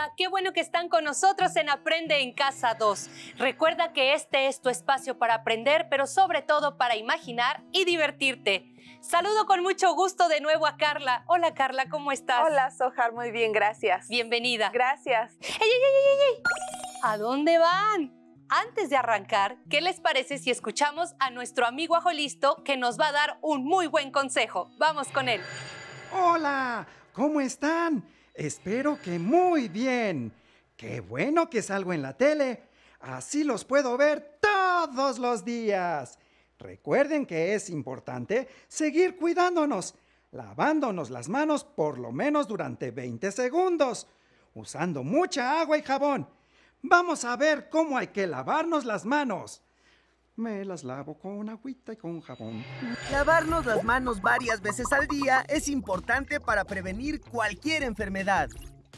Hola, qué bueno que están con nosotros en Aprende en Casa 2. Recuerda que este es tu espacio para aprender, pero sobre todo para imaginar y divertirte. Saludo con mucho gusto de nuevo a Carla. Hola Carla, ¿cómo estás? Hola Sojar, muy bien, gracias. Bienvenida. Gracias. ¡Ey, ey, ey, ey, ey! ¿A dónde van? Antes de arrancar, ¿qué les parece si escuchamos a nuestro amigo Ajolisto que nos va a dar un muy buen consejo? Vamos con él. Hola, ¿cómo están? Espero que muy bien. Qué bueno que salgo en la tele. Así los puedo ver todos los días. Recuerden que es importante seguir cuidándonos, lavándonos las manos por lo menos durante 20 segundos, usando mucha agua y jabón. Vamos a ver cómo hay que lavarnos las manos. Me las lavo con agüita y con jabón. Lavarnos las manos varias veces al día es importante para prevenir cualquier enfermedad.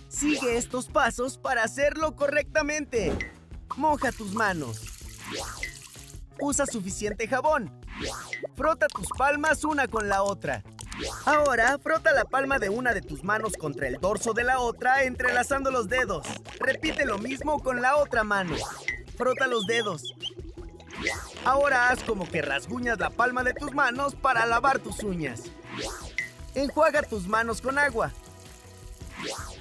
Sigue estos pasos para hacerlo correctamente. Moja tus manos. Usa suficiente jabón. Frota tus palmas una con la otra. Ahora, frota la palma de una de tus manos contra el dorso de la otra entrelazando los dedos. Repite lo mismo con la otra mano. Frota los dedos. Ahora haz como que rasguñas la palma de tus manos para lavar tus uñas. Enjuaga tus manos con agua.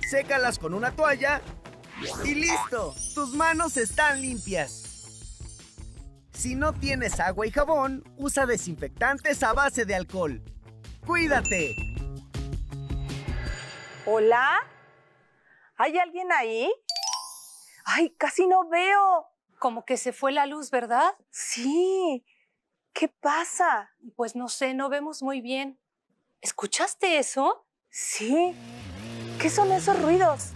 Sécalas con una toalla. Y listo, tus manos están limpias. Si no tienes agua y jabón, usa desinfectantes a base de alcohol. ¡Cuídate! ¿Hola? ¿Hay alguien ahí? Ay, casi no veo. Como que se fue la luz, ¿verdad? Sí. ¿Qué pasa? Pues no sé, no vemos muy bien. ¿Escuchaste eso? Sí. ¿Qué son esos ruidos?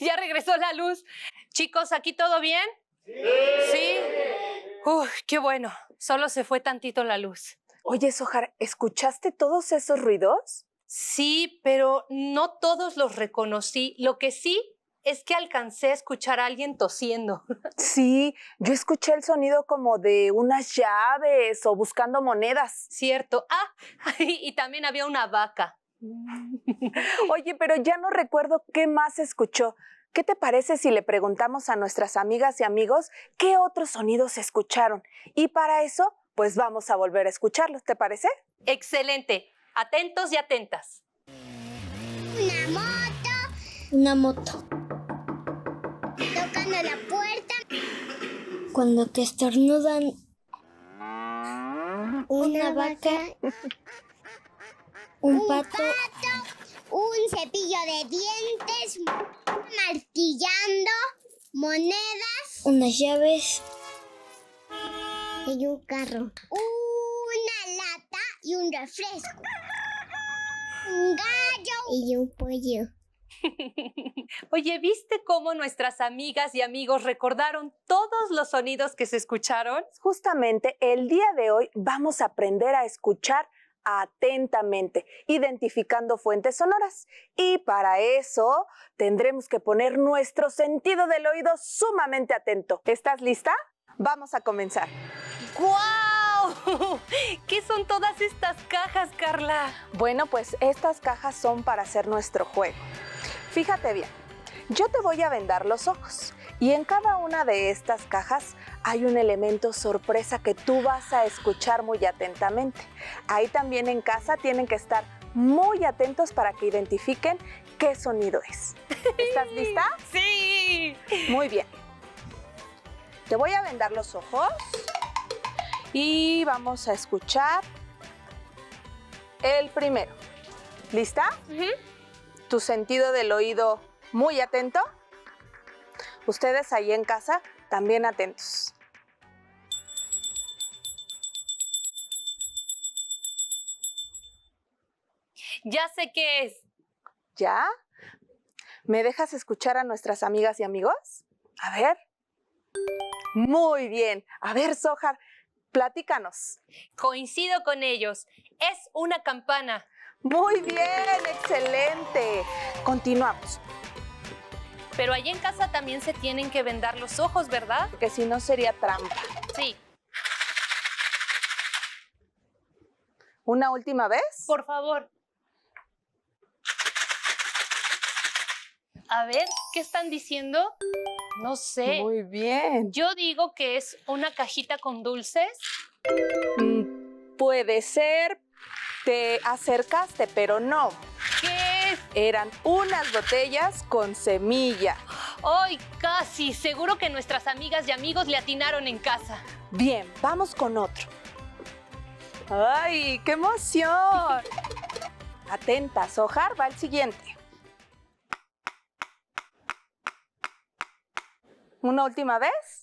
ya regresó la luz. Chicos, ¿aquí todo bien? Sí. ¿Sí? Uf, qué bueno. Solo se fue tantito la luz. Oye, Sojar, ¿escuchaste todos esos ruidos? Sí, pero no todos los reconocí. Lo que sí es que alcancé a escuchar a alguien tosiendo. Sí, yo escuché el sonido como de unas llaves o buscando monedas. Cierto. Ah, y también había una vaca. Oye, pero ya no recuerdo qué más escuchó. ¿Qué te parece si le preguntamos a nuestras amigas y amigos qué otros sonidos escucharon? Y para eso, pues vamos a volver a escucharlos, ¿te parece? Excelente. Atentos y atentas. Una moto. Una moto. Tocando la puerta. Cuando te estornudan. Una, vaca. Un, pato. Un cepillo de dientes. Martillando. Monedas. Unas llaves. Y un carro. Una lata y un refresco. Un gallo. Y un pollo. Oye, ¿viste cómo nuestras amigas y amigos recordaron todos los sonidos que se escucharon? Justamente el día de hoy vamos a aprender a escuchar atentamente, identificando fuentes sonoras. Y para eso tendremos que poner nuestro sentido del oído sumamente atento. ¿Estás lista? Vamos a comenzar. ¡Guau! ¿Qué son todas estas cajas, Carla? Bueno, pues estas cajas son para hacer nuestro juego. Fíjate bien, yo te voy a vendar los ojos y en cada una de estas cajas hay un elemento sorpresa que tú vas a escuchar muy atentamente. Ahí también en casa tienen que estar muy atentos para que identifiquen qué sonido es. ¿Estás lista? Sí. Muy bien. Te voy a vendar los ojos y vamos a escuchar el primero. ¿Lista? Tu sentido del oído muy atento. Ustedes ahí en casa también atentos. Ya sé qué es. ¿Ya? ¿Me dejas escuchar a nuestras amigas y amigos? A ver. Muy bien. A ver, Sojar, platícanos. Coincido con ellos. Es una campana. Muy bien, excelente. Continuamos, Pero allí en casa también se tienen que vendar los ojos, ¿verdad? porque si no sería trampa. Sí. ¿Una última vez? Por favor. A ver, ¿qué están diciendo? No sé. Muy bien. Yo digo que es una cajita con dulces. Mm, Puede ser, te acercaste, pero no. Eran unas botellas con semilla. ¡Ay, casi! Seguro que nuestras amigas y amigos le atinaron en casa. Bien, vamos con otro. ¡Ay, qué emoción! Atenta, Sojar va al siguiente. ¿Una última vez?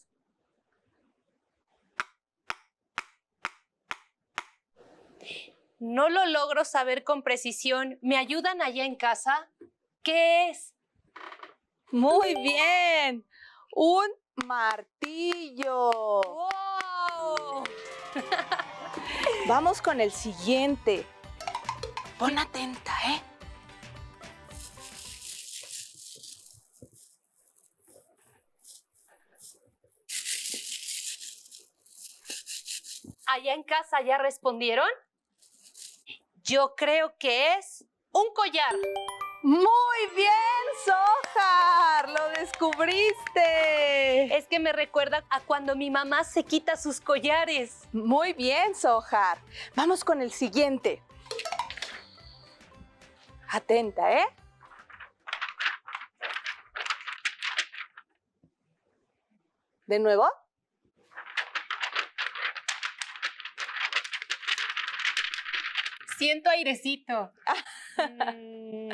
No lo logro saber con precisión. ¿Me ayudan allá en casa? ¿Qué es? Muy bien. Un martillo. ¡Wow! Vamos con el siguiente. Pon atenta, ¿eh? ¿Allá en casa ya respondieron? Yo creo que es un collar. Muy bien, Sojar. Lo descubriste. Es que me recuerda a cuando mi mamá se quita sus collares. Muy bien, Sojar. Vamos con el siguiente. Atenta, ¿eh? ¿De nuevo? Siento airecito. Mm,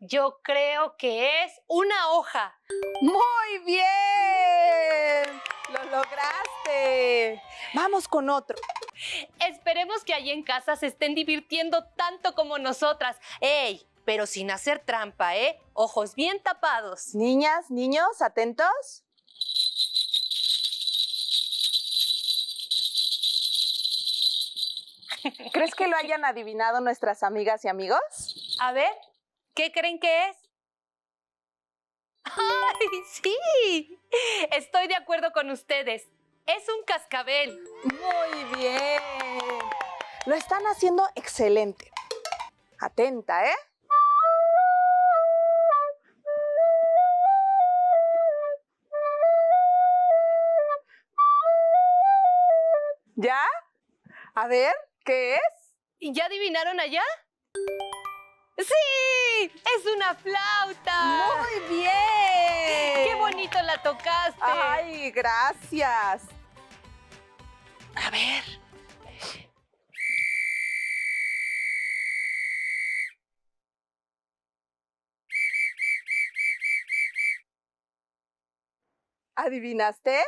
Yo creo que es una hoja. Muy bien. Lo lograste. Vamos con otro. Esperemos que allí en casa se estén divirtiendo tanto como nosotras. ¡Ey! Pero sin hacer trampa, ¿eh? Ojos bien tapados. Niñas, niños, atentos. ¿Crees que lo hayan adivinado nuestras amigas y amigos? A ver, ¿qué creen que es? ¡Ay, sí! Estoy de acuerdo con ustedes. Es un cascabel. Muy bien. Lo están haciendo excelente. Atenta, ¿eh? ¿Ya? A ver, ¿qué es? ¿Y ya adivinaron allá? ¡Sí! ¡Es una flauta! Muy bien. ¡Qué bonito la tocaste! Ay, gracias. A ver. ¿Adivinaste?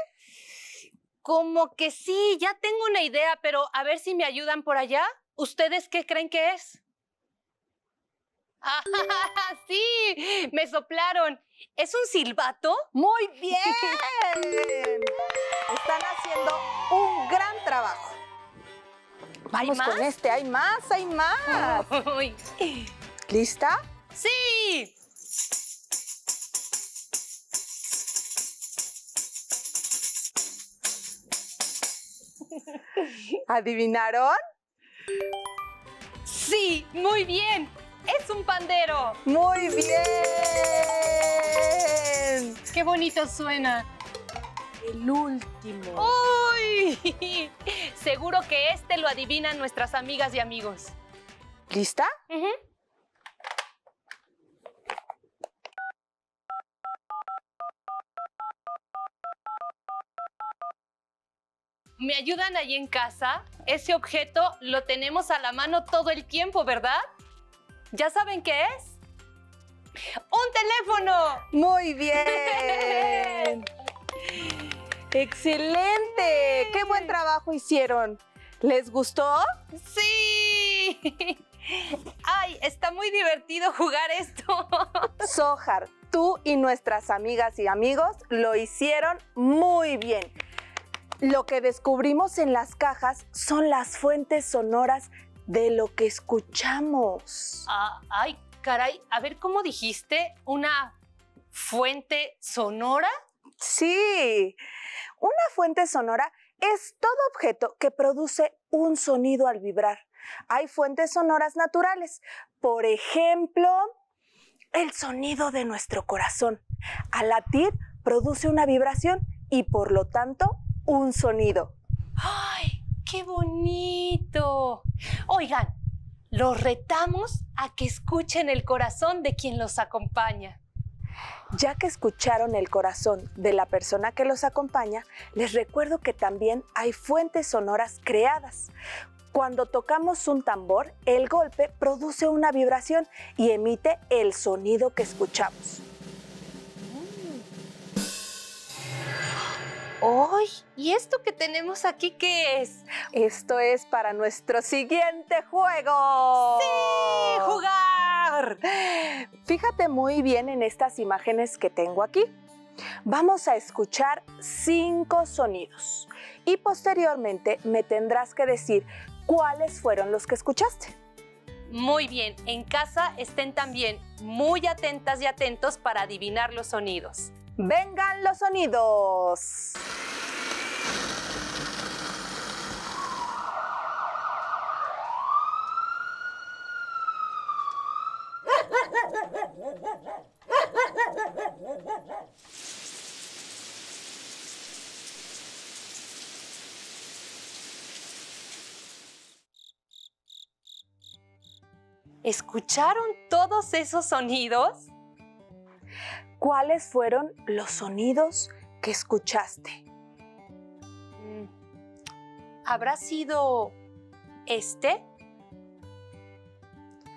Como que sí, ya tengo una idea, pero a ver si me ayudan por allá. ¿Ustedes qué creen que es? ¡Ah, sí! Me soplaron. ¿Es un silbato? Muy bien. Están haciendo un gran trabajo. Vamos más? con este, hay más, hay más. ¿Lista? ¡Sí! ¿Adivinaron? ¡Sí! ¡Muy bien! ¡Es un pandero! Muy bien. ¡Qué bonito suena! El último. ¡Uy! Seguro que este lo adivinan nuestras amigas y amigos. ¿Lista? ¿Me ayudan ahí en casa? Ese objeto lo tenemos a la mano todo el tiempo, ¿verdad? ¿Ya saben qué es? ¡Un teléfono! Muy bien. Excelente. Qué buen trabajo hicieron. ¿Les gustó? ¡Sí! ¡Ay, está muy divertido jugar esto! Sohar, tú y nuestras amigas y amigos lo hicieron muy bien. Lo que descubrimos en las cajas son las fuentes sonoras de lo que escuchamos. Ah, ay, caray, a ver, ¿cómo dijiste? ¿Una fuente sonora? Sí, una fuente sonora es todo objeto que produce un sonido al vibrar. Hay fuentes sonoras naturales, por ejemplo, el sonido de nuestro corazón. Al latir produce una vibración y por lo tanto un sonido. ¡Ay, qué bonito! Oigan, los retamos a que escuchen el corazón de quien los acompaña. Ya que escucharon el corazón de la persona que los acompaña, les recuerdo que también hay fuentes sonoras creadas. Cuando tocamos un tambor, el golpe produce una vibración y emite el sonido que escuchamos. ¡Ay! ¿Y esto que tenemos aquí qué es? Esto es para nuestro siguiente juego. ¡Sí! ¡Jugar! Fíjate muy bien en estas imágenes que tengo aquí. Vamos a escuchar cinco sonidos y posteriormente me tendrás que decir cuáles fueron los que escuchaste. Muy bien, en casa estén también muy atentas y atentos para adivinar los sonidos. ¡Vengan los sonidos! ¿Escucharon todos esos sonidos? ¿Cuáles fueron los sonidos que escuchaste? Mm, ¿Habrá sido este?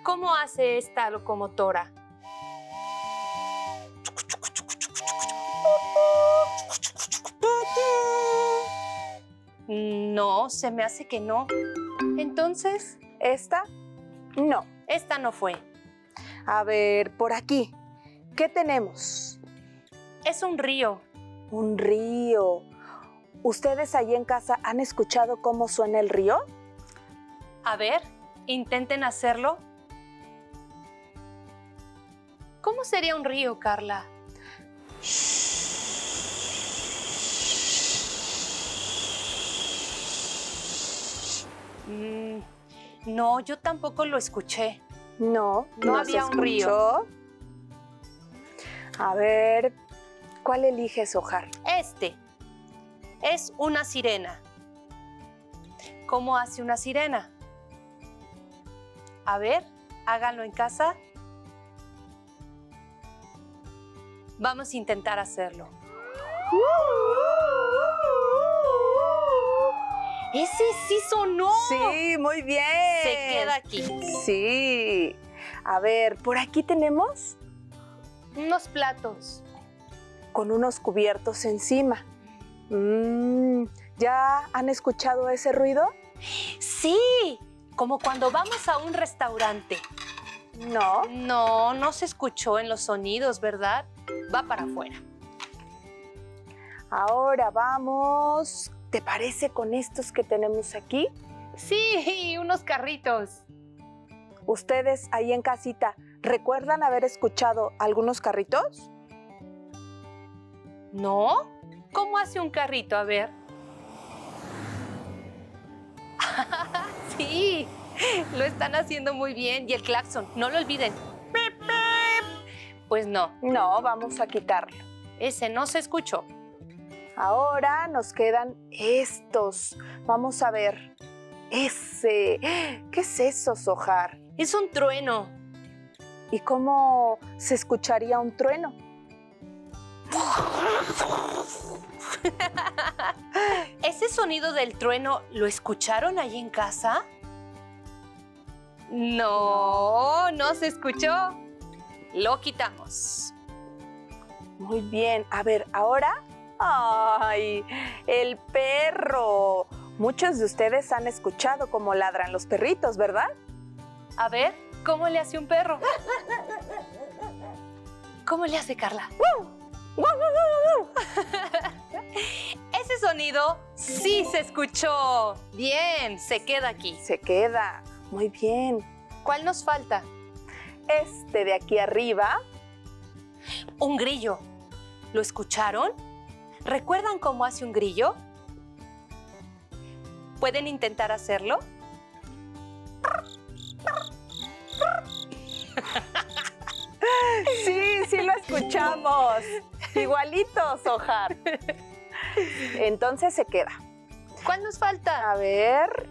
¿Cómo hace esta locomotora? No, se me hace que no. Entonces, ¿Esta? No. Esta no fue. A ver, por aquí. ¿Qué tenemos? Es un río. Un río. ¿Ustedes allí en casa han escuchado cómo suena el río? A ver, intenten hacerlo. ¿Cómo sería un río, Carla? Mm, no, yo tampoco lo escuché. No, No se había un río. A ver, ¿cuál eliges, Ojar? Este es una sirena. ¿Cómo hace una sirena? A ver, háganlo en casa. Vamos a intentar hacerlo. Ese sí sonó. Sí, muy bien. Se queda aquí. Sí. A ver, por aquí tenemos Unos platos. con unos cubiertos encima. Mm, ¿Ya han escuchado ese ruido? Sí, como cuando vamos a un restaurante. No. No, no se escuchó en los sonidos, ¿verdad? Va para afuera. Ahora vamos. ¿Te parece con estos que tenemos aquí? Sí, unos carritos. ¿Ustedes ahí en casita recuerdan haber escuchado algunos carritos? ¿No? ¿Cómo hace un carrito? A ver. sí, lo están haciendo muy bien. Y el claxon, no lo olviden. Pues no, No, vamos a quitarlo. ese no se escuchó. Ahora nos quedan estos. Vamos a ver. Ese. ¿Qué es eso, Sojar? Es un trueno. ¿Y cómo se escucharía un trueno? ¿Ese sonido del trueno lo escucharon ahí en casa? No, no se escuchó. Lo quitamos. Muy bien. A ver, ahora. ¡Ay! El perro. Muchos de ustedes han escuchado cómo ladran los perritos, ¿verdad? A ver, ¿cómo le hace un perro? ¿Cómo le hace Carla? Ese sonido sí se escuchó. Bien, se queda aquí. Se queda. Muy bien. ¿Cuál nos falta? Este de aquí arriba. Un grillo. ¿Lo escucharon? ¿Recuerdan cómo hace un grillo? ¿Pueden intentar hacerlo? Sí, sí lo escuchamos. Igualitos, Ojar. Entonces se queda. ¿Cuál nos falta? A ver.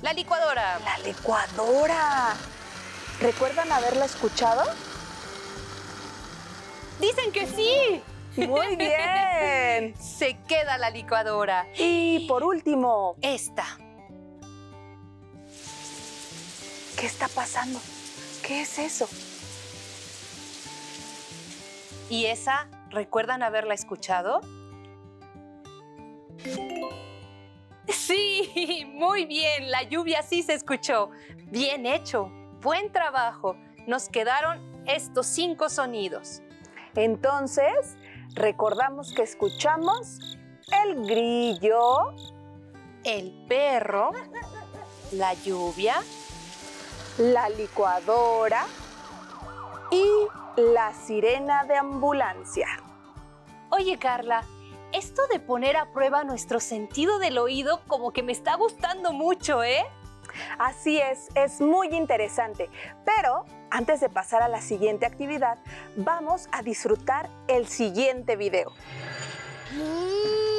La licuadora. La licuadora. ¿Recuerdan haberla escuchado? Dicen que sí. Muy bien. Se queda la licuadora. Y por último, Esta. ¿qué está pasando? ¿Qué es eso? ¿Y esa, recuerdan haberla escuchado? Sí, muy bien, la lluvia sí se escuchó. Bien hecho, buen trabajo. Nos quedaron estos cinco sonidos. Entonces, recordamos que escuchamos el grillo, El perro, la lluvia, la licuadora y la sirena de ambulancia. Oye, Carla, esto de poner a prueba nuestro sentido del oído como que me está gustando mucho, ¿eh? Así es, es muy interesante. Pero antes de pasar a la siguiente actividad, vamos a disfrutar el siguiente video. Así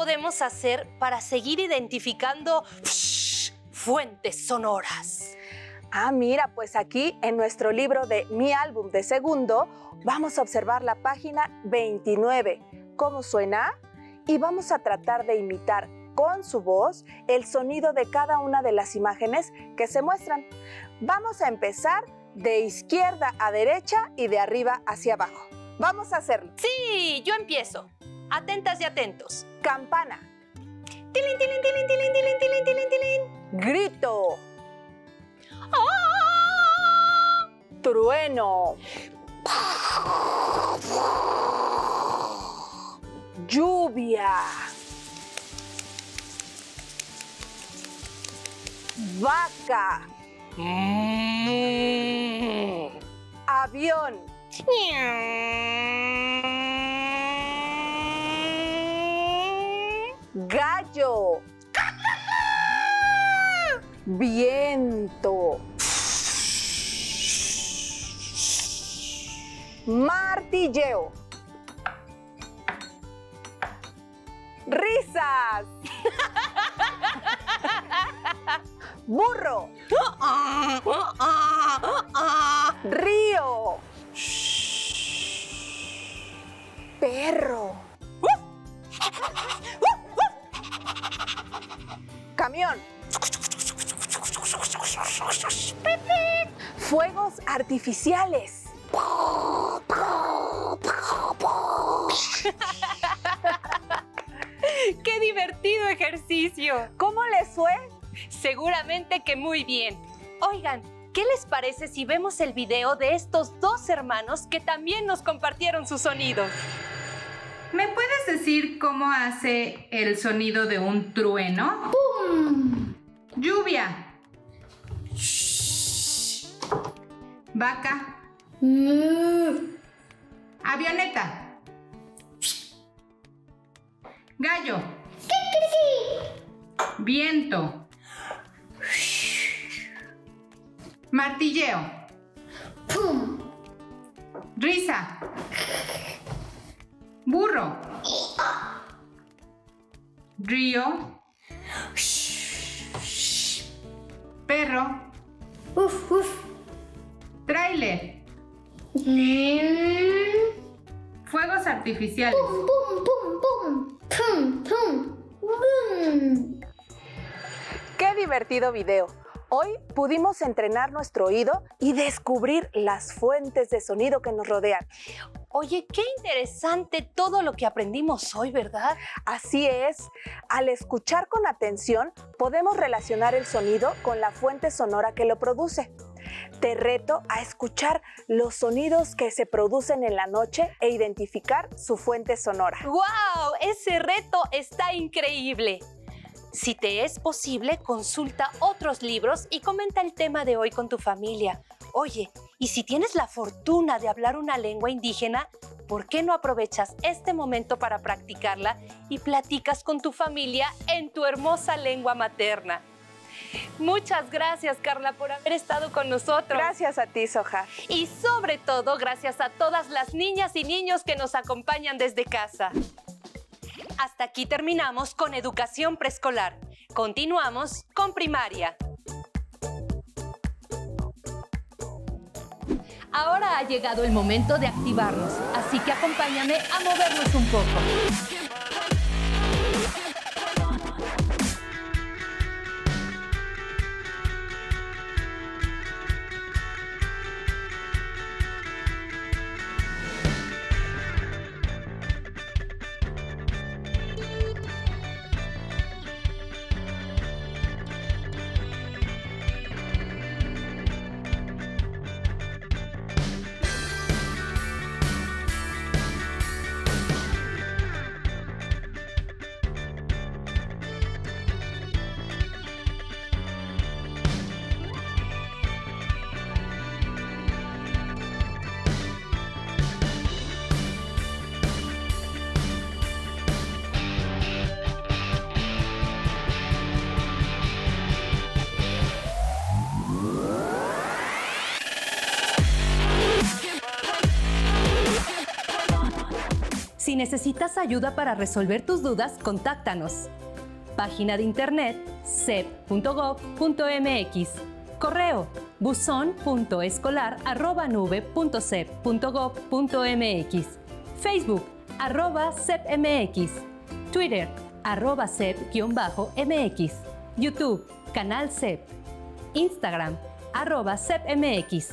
podemos hacer para seguir identificando fuentes sonoras? Ah, mira, pues aquí en nuestro libro de Mi álbum de segundo, vamos a observar la página 29, cómo suena, y vamos a tratar de imitar con su voz el sonido de cada una de las imágenes que se muestran. Vamos a empezar de izquierda a derecha y de arriba hacia abajo. Vamos a hacerlo. Sí, yo empiezo. Atentas y atentos. Campana, Tilín, tilín, tilín, tilín, tilín, grito, ¡Ah! trueno, lluvia, vaca, avión, viento, martilleo, risas, burro, río, perro, camión, fuegos artificiales. ¡Qué divertido ejercicio! ¿Cómo les fue? Seguramente que muy bien. Oigan, ¿Qué les parece si vemos el video de estos dos hermanos que también nos compartieron sus sonidos? ¿Me puedes decir cómo hace el sonido de un trueno? ¡Pum! Lluvia. Vaca. Mm. Avioneta. Gallo. Viento. Martilleo. ¡Pum! Risa. Burro. Río. Perro. ¡Uf, uf! Tráiler. Mm. Fuegos artificiales. ¡Pum, pum, pum! ¡Pum, pum! ¡Bum! ¡Qué divertido video! Hoy pudimos entrenar nuestro oído y descubrir las fuentes de sonido que nos rodean. Oye, qué interesante todo lo que aprendimos hoy, ¿verdad? Así es, al escuchar con atención podemos relacionar el sonido con la fuente sonora que lo produce. Te reto a escuchar los sonidos que se producen en la noche e identificar su fuente sonora. ¡Wow! Ese reto está increíble. Si te es posible, consulta otros libros y comenta el tema de hoy con tu familia. Oye, y si tienes la fortuna de hablar una lengua indígena, ¿por qué no aprovechas este momento para practicarla y platicas con tu familia en tu hermosa lengua materna? Muchas gracias, Carla, por haber estado con nosotros. Gracias a ti, Soja. Y sobre todo, gracias a todas las niñas y niños que nos acompañan desde casa. Hasta aquí terminamos con educación preescolar. Continuamos con primaria. Ahora ha llegado el momento de activarnos, así que acompáñame a movernos un poco. Necesitas ayuda para resolver tus dudas, contáctanos. Página de internet cep.gov.mx. Correo buzón.escolar.nube.cep.gov.mx. Facebook arroba cepmx. Twitter arroba cep-mx. YouTube canal cep. Instagram arroba cepmx.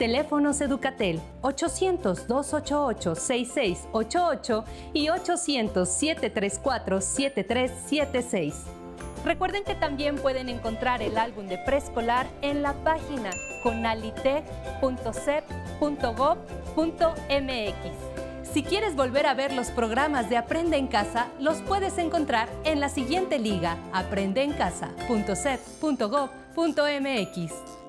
Teléfonos Educatel 800-288-6688 y 800-734-7376. Recuerden que también pueden encontrar el álbum de preescolar en la página conalitec.cep.gov.mx. Si quieres volver a ver los programas de Aprende en Casa, los puedes encontrar en la siguiente liga, aprendeencasa.cep.gov.mx.